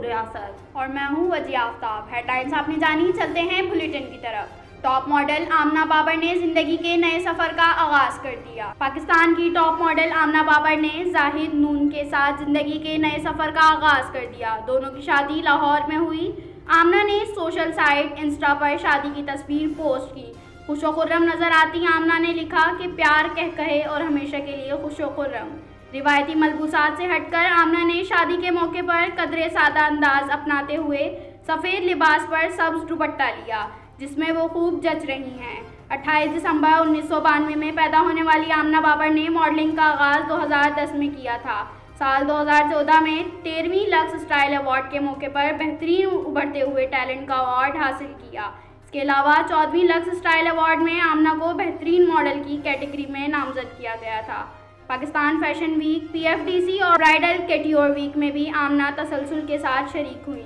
रियासत और मैं हूँ वजी आफ्ताब। हेडलाइंस आपने जानी, चलते हैं बुलेटिन की तरफ़। टॉप मॉडल आमना बाबर ने ज़िंदगी के नए सफ़र का आगाज़ कर दिया। पाकिस्तान की टॉप मॉडल आमना बाबर ने जाहिद नून के साथ ज़िंदगी के नए सफ़र का आगाज़ कर दिया। दोनों की शादी लाहौर में हुई। आमना ने सोशल साइट इंस्टा पर शादी की तस्वीर पोस्ट की। खुशो खुर्रम नज़र आती। आमना ने लिखा कि प्यार कह कहे और हमेशा के लिए खुशो खुर्रम। रिवायती मलबूसात से हटकर आमना ने शादी के मौके पर कदरे सादा अंदाज अपनाते हुए सफ़ेद लिबास पर सब्ज दुपट्टा लिया, जिसमें वो खूब जच रही हैं। 28 दिसंबर उन्नीस सौ बानवे में पैदा होने वाली आमना बाबर ने मॉडलिंग का आगाज़ 2010 में किया था। साल 2014 में तेरहवीं लक्स स्टाइल अवार्ड के मौके पर बेहतरीन उभरते हुए टैलेंट का अवार्ड हासिल किया। इसके अलावा चौदहवीं लक्स स्टाइल अवार्ड में आमना को बेहतरीन मॉडल की कैटेगरी में नामजद किया गया था। पाकिस्तान फ़ैशन वीक, पीएफडीसी और ब्राइडल कैटियोर वीक में भी आमना तसलसल के साथ शरीक हुई